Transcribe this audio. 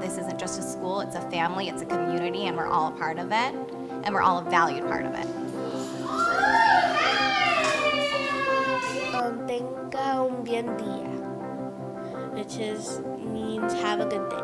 This isn't just a school, it's a family, it's a community, and we're all a part of it, and we're all a valued part of it. Um, tenga un bien día, which is means have a good day.